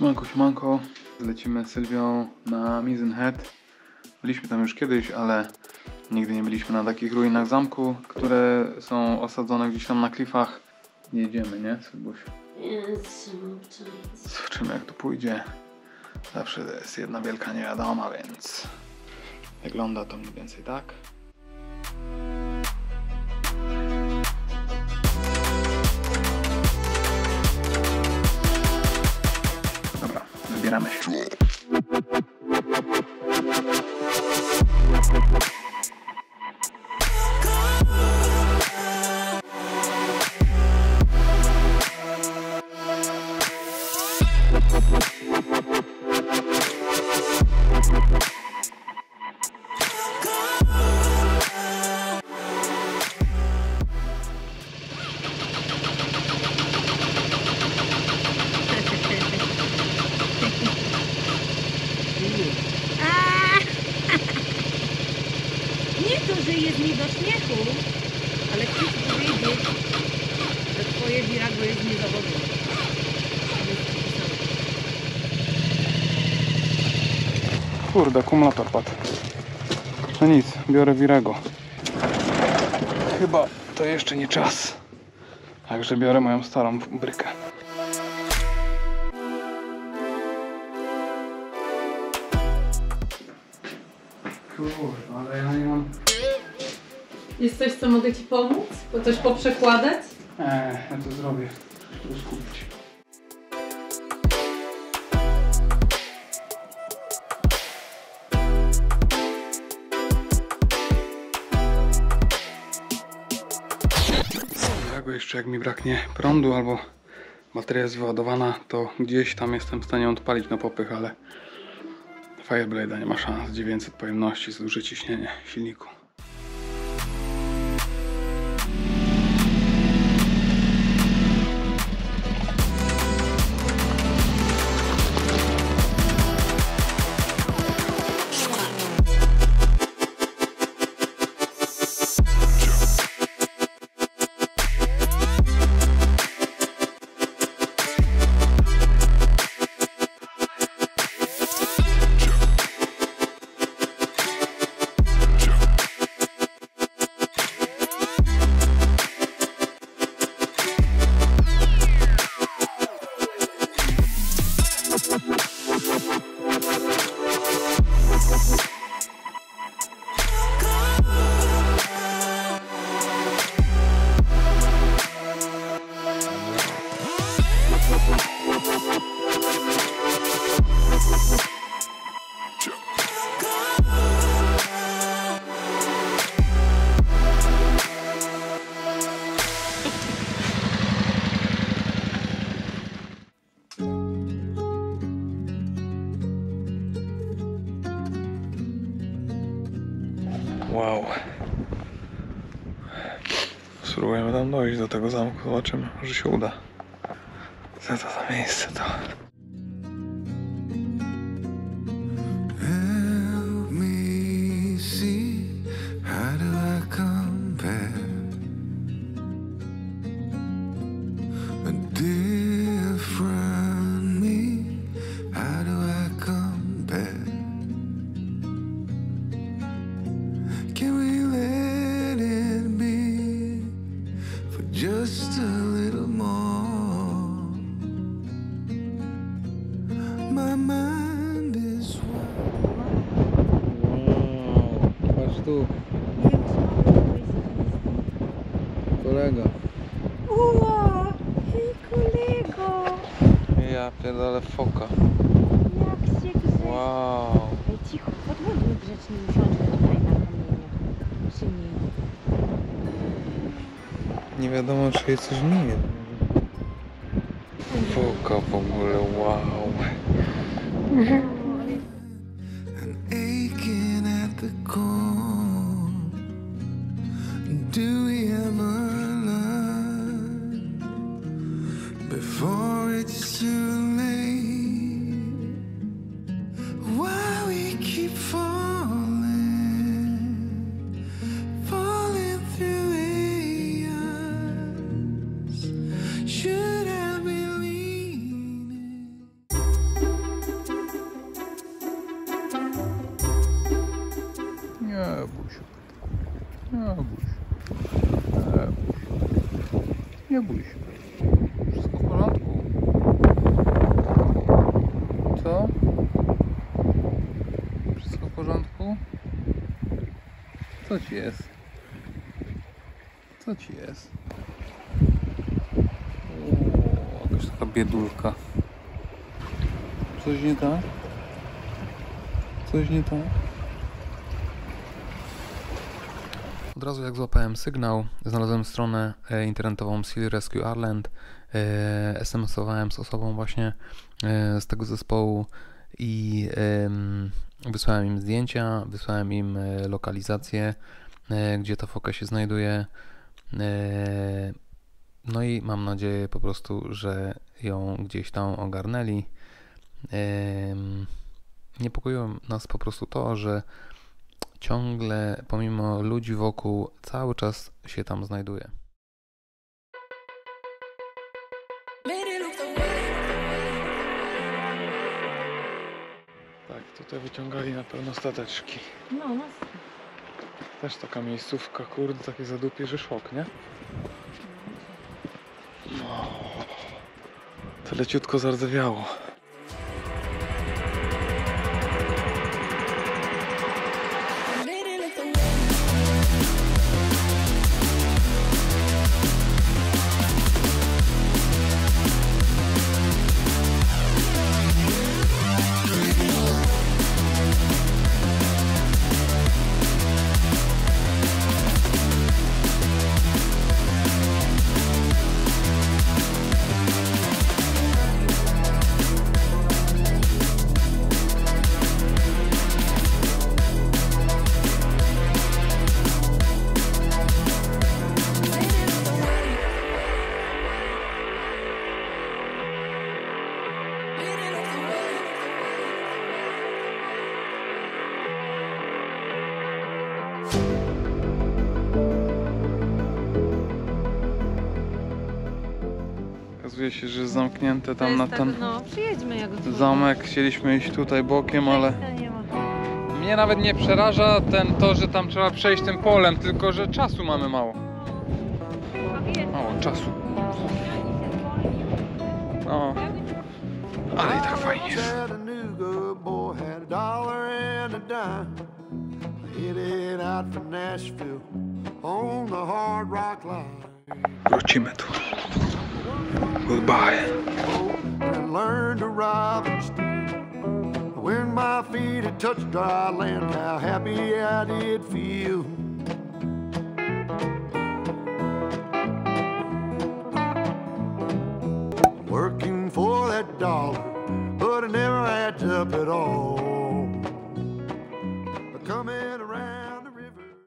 Siemanko, siemanko. Lecimy z Sylwią na Mizzen Head. Byliśmy tam już kiedyś, ale nigdy nie byliśmy na takich ruinach zamku, które są osadzone gdzieś tam na klifach. Nie jedziemy, nie, Sylwuś? Jest, Zobaczymy jak to pójdzie. Zawsze to jest jedna wielka niewiadoma, więc wygląda to mniej więcej tak. gramy. Że jest mi do śmiechu, ale chcę powiedzieć, że twoje wirago jest niezawodne. Kurde, akumulator padł. No nic, biorę Virego. Chyba to jeszcze nie czas. Także biorę moją starą brykę. Kurde, Jest coś, co mogę Ci pomóc? Po coś poprzekładać? Eee, ja to zrobię. To skupić. Tego jeszcze jak mi braknie prądu albo bateria jest wyładowana, to gdzieś tam jestem w stanie odpalić na popych, ale Fireblade'a nie ma szans. 900 pojemności, duże ciśnienie silniku. Wow. Spróbujemy tam dojść do tego zamku, zobaczymy, może się uda. Co to za miejsce to? Kolega. Ua, hej kolego, Ja pierdolę foka. jak się. Wow. Ej, cicho, podwójnie grzecznie usiądźmy tutaj na kamieniu. Przy niej. Nie wiadomo czy jest coś nie. Foka w ogóle, wow. aching at the core. before it's too late. Why we keep falling, falling through. Should I Co ci jest? Co ci jest? O, jakaś taka biedulka. Coś nie tak? Coś nie tak? Od razu jak złapałem sygnał, znalazłem stronę e, internetową Seal Rescue Ireland, e, SMS-owałem z osobą właśnie e, z tego zespołu i em, wysłałem im zdjęcia, wysłałem im e, lokalizację, e, gdzie ta foka się znajduje. E, no i mam nadzieję po prostu, że ją gdzieś tam ogarnęli. Niepokoiło nas po prostu to, że ciągle, pomimo ludzi wokół, cały czas się tam znajduje. Tutaj wyciągali na pewno stateczki. No, no. Też taka miejscówka, kurde, takie zadupie, że szok, nie? No. To leciutko zardzewiało. Okazuje się, że zamknięte tam na ten No, przyjedźmy jak zamek. Chcieliśmy iść tutaj bokiem, ale Nie ma. mnie nawet nie przeraża ten to, że tam trzeba przejść tym polem, tylko że czasu mamy mało. Mało czasu. No, ale i tak fajnie jest. Chattanooga boy had a dollar and a dime. Headed out for Nashville on the hard rock line. Wrócimy tu. Goodbye. And learn to ride and steal. When my feet had touched dry land, how happy I did feel. Working for that dollar, but it never adds up at all.